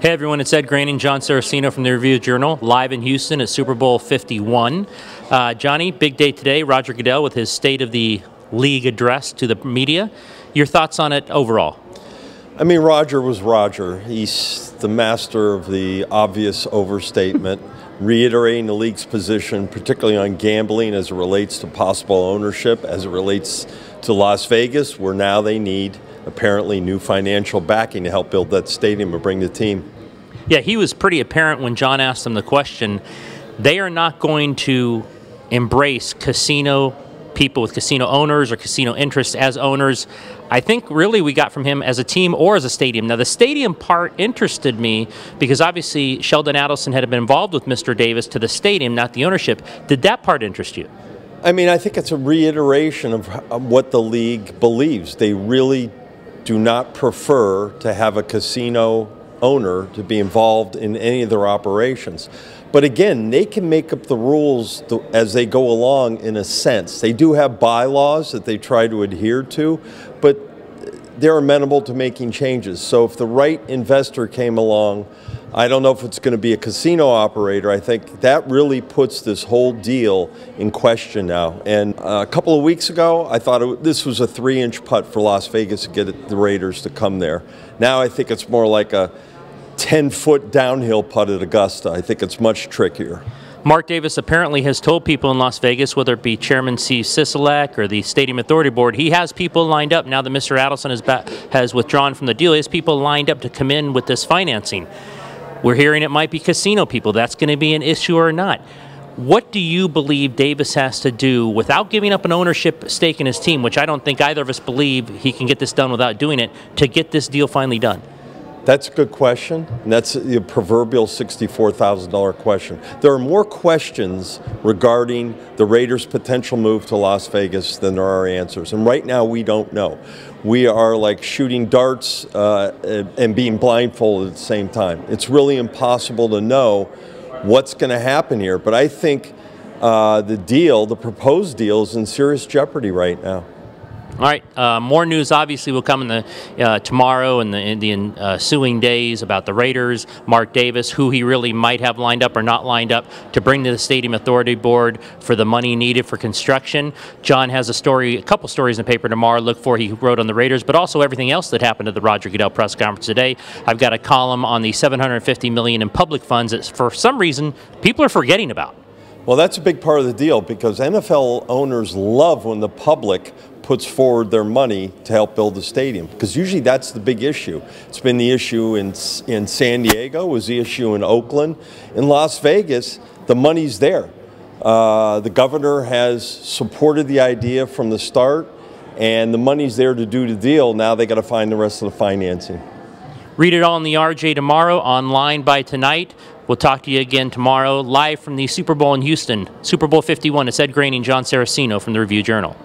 Hey everyone, it's Ed Graney, Jon Saraceno from the Review Journal, live in Houston at Super Bowl 51. Uh, Johnny, big day today. Roger Goodell with his State of the League address to the media. Your thoughts on it overall? I mean, Roger was Roger. He's the master of the obvious overstatement, reiterating the league's position, particularly on gambling as it relates to possible ownership, as it relates to Las Vegas, where now they need apparently new financial backing to help build that stadium and bring the team. Yeah, he was pretty apparent when Jon asked him the question. They are not going to embrace casino people with casino owners or casino interests as owners. I think really we got from him as a team or as a stadium. Now, the stadium part interested me because obviously Sheldon Adelson had been involved with Mr. Davis to the stadium, not the ownership. Did that part interest you? I mean, I think it's a reiteration of what the league believes. They really do not prefer to have a casino owner to be involved in any of their operations. But again, they can make up the rules as they go along in a sense. They do have bylaws that they try to adhere to, but they're amenable to making changes. So if the right investor came along, I don't know if it's going to be a casino operator. I think that really puts this whole deal in question now. And uh, a couple of weeks ago, I thought it, this was a three inch putt for Las Vegas to get the Raiders to come there. Now I think it's more like a 10 foot downhill putt at Augusta. I think it's much trickier. Mark Davis apparently has told people in Las Vegas, whether it be Chairman C. Sisolak or the Stadium Authority Board, he has people lined up. Now that Mr. Adelson has, has withdrawn from the deal, he has people lined up to come in with this financing. We're hearing it might be casino people. That's going to be an issue or not. What do you believe Davis has to do without giving up an ownership stake in his team, which I don't think either of us believe he can get this done without doing it, to get this deal finally done? That's a good question. And that's the proverbial $64,000 question. There are more questions regarding the Raiders' potential move to Las Vegas than there are answers. And right now, we don't know. We are like shooting darts uh, and being blindfolded at the same time. It's really impossible to know what's going to happen here. But I think uh, the deal, the proposed deal, is in serious jeopardy right now. All right, uh, more news obviously will come in the uh, tomorrow and the, in the ensuing days about the Raiders, Mark Davis, who he really might have lined up or not lined up to bring to the Stadium Authority Board for the money needed for construction. Jon has a story, a couple stories in the paper tomorrow. Look for he wrote on the Raiders, but also everything else that happened at the Roger Goodell press conference today. I've got a column on the 750 million in public funds that, for some reason, people are forgetting about. Well, that's a big part of the deal because NFL owners love when the public puts forward their money to help build the stadium because usually that's the big issue. It's been the issue in in San Diego, was the issue in Oakland, in Las Vegas. The money's there. Uh, the governor has supported the idea from the start, and the money's there to do the deal. Now they got to find the rest of the financing. Read it all in the RJ tomorrow, online by tonight. We'll talk to you again tomorrow, live from the Super Bowl in Houston. Super Bowl 51. It's Ed and Jon Saraceno from the Review Journal.